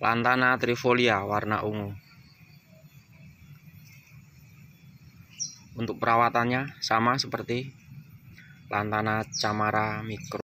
Lantana trifolia warna ungu. Untuk perawatannya sama seperti Lantana camara mikro.